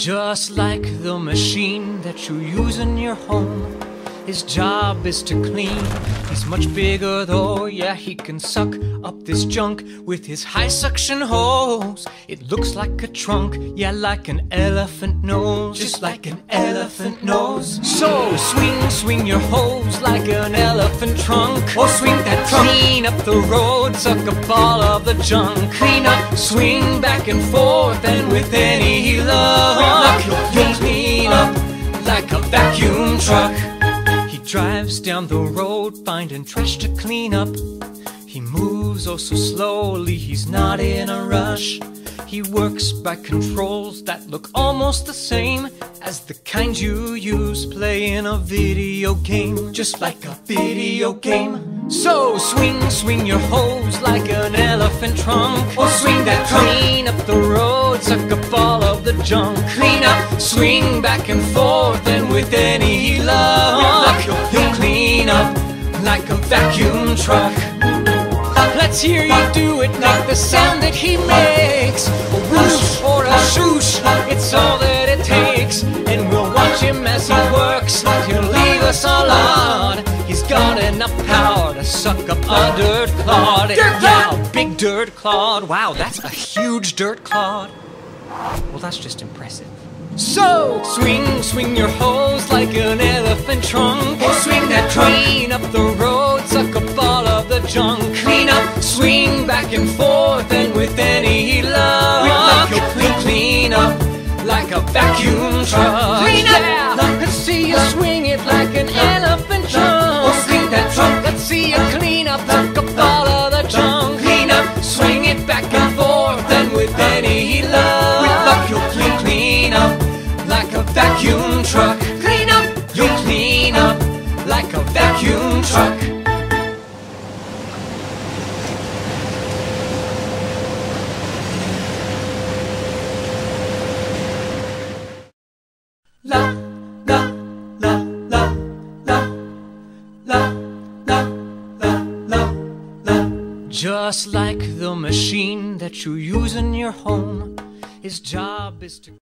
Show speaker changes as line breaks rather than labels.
Just like the machine that you use in your home. His job is to clean. He's much bigger though, yeah, he can suck up this junk with his high suction hose. It looks like a trunk, yeah, like an elephant nose. Just like an elephant nose. So swing, swing your hose like an elephant trunk. Or swing that trunk. Clean up the road, suck up all of the junk. Clean up, swing back and forth, and with like a vacuum truck He drives down the road finding trash to clean up. He moves oh so slowly, he's not in a rush. He works by controls that look almost the same as the kind you use playing a video game, just like a video game. So swing, swing your hose like an elephant trunk, or swing that clean up the road, suck up all of the junk. Clean up, swing back and forth, and with any luck, you'll clean up like a vacuum truck. Let's hear you do it, make the sound that he makes. A whoosh or a shoosh, it's all that it takes. And we'll watch him as he works till leave us all on. He's got enough suck up a dirt clod. Dirt yeah, a big dirt clod. Wow, that's a huge dirt clod. Well, that's just impressive. So, swing, swing your hose like an elephant trunk. Or swing that trunk. Clean up the road, suck up all of the junk. Clean up, swing back and forth, and with any luck, you'll clean up like a vacuum truck. Clean up! Yeah. Let's see you swing it like an elephant back and forth, and with any luck, with luck you'll clean, clean up like a vacuum truck. Clean up, you'll clean up like a vacuum truck. La Just like the machine that you use in your home, his job is to